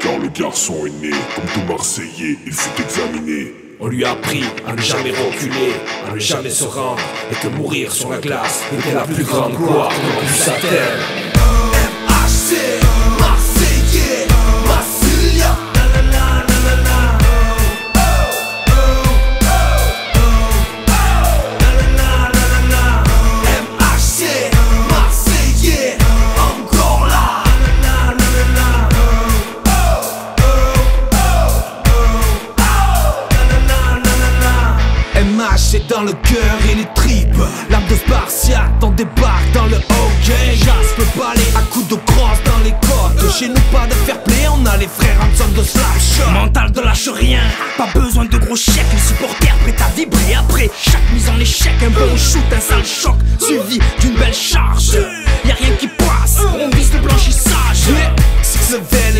Car le garçon est né, comme tout Marseillais, il fut examiné. On lui a appris à ne jamais reculer, à ne jamais se rendre, et que mourir sur la glace était la plus grande gloire qu'on puisse atteindre. Dans le cœur et les tripes L'âme de Spartiate on débarque dans le hockey Jaspe balai à coups de crosse dans les côtes Chez nous pas de fair play on a les frères zone de slash Mental de lâche rien, pas besoin de gros chèques. Les supporters prêts à vibrer après chaque mise en échec. Un bon shoot, un sale choc, suivi d'une belle charge. Y a rien qui passe, on vise le blanchissage.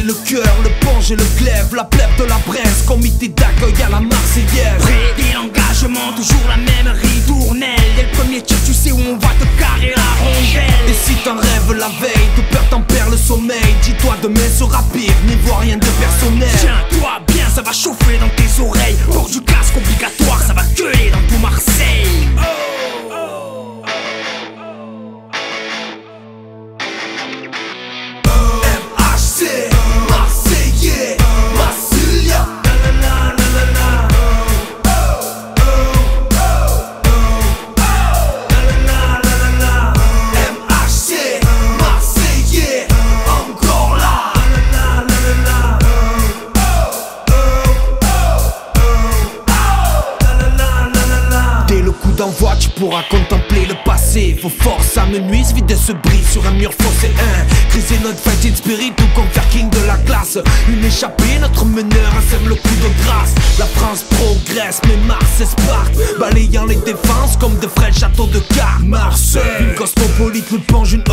Le cœur, le ponge et le glaive La plèbe de la Bresse, comité d'accueil à la Marseillaise Prêt et l'engagement, toujours la même ritournelle. Dès le premier tir, tu sais où on va te carrer la rondelle. Et si t'en rêves la veille, de peur t'en perds le sommeil Dis-toi demain sera pire, n'y vois rien de personnel Tiens-toi bien, ça va chauffer dans tes oreilles. Pour du casque pourras contempler le passé. Vos forces amenuisent, vider ce bris sur un mur fossé. Un, criser notre fighting spirit ou comme faire king de la classe. Une échappée, notre meneur sème le coup de grâce. La France progresse, mais Mars esparque. Balayant les défenses comme de frêles châteaux de cartes. Marseille, une cosmopolite, nous plonge une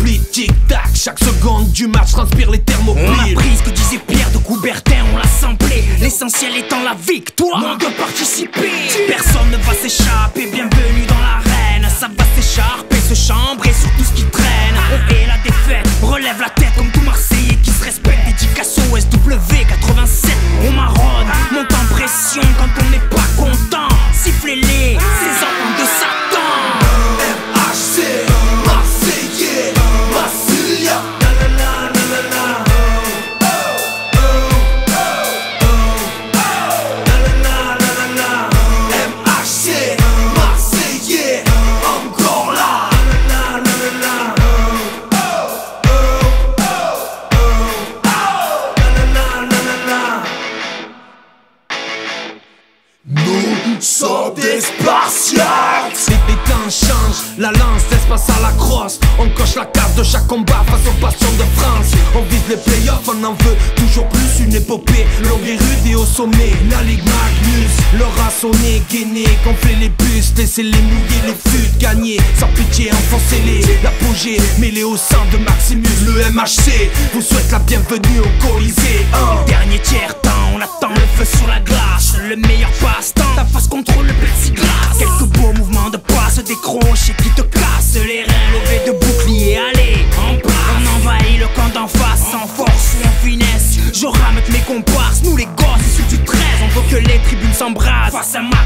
Tic-tac, chaque seconde du match transpire les thermopiles. On a pris ce que disait Pierre de Coubertin, on l'a samplé. L'essentiel étant la victoire. On doit participer. Personne ne va s'échapper. Bienvenue dans l'arène. Ça va s'écharper, se chambrer sur tout ce qui traîne. On est la défaite. Relève la tête Sommes des Spartiates. Les temps changent, la lance passer à la crosse. On coche la carte de chaque combat face aux passions de France. On vise les playoffs, on en veut toujours plus. Une épopée longue rude et au sommet. La Ligue Magnus, leur a sonné, gainé Gonfler les bus, laissez-les mouiller les fûts Gagner, sans pitié, enfoncez-les. L'apogée, mêlé au sang de Maximus Le MHC vous souhaite la bienvenue au Colisée. Hein. Dernier tiers temps, on attend le feu sur la glace. Le meilleur passe-temps, contre le plexiglas. Quelques beaux mouvements de passe décrochés qui te cassent les reins. Levé de bouclier, allez, en place. On envahit le camp d'en face, sans force ou en finesse. Je rame mes comparses, nous les gosses issus du 13. On veut que les tribunes s'embrassent face à Max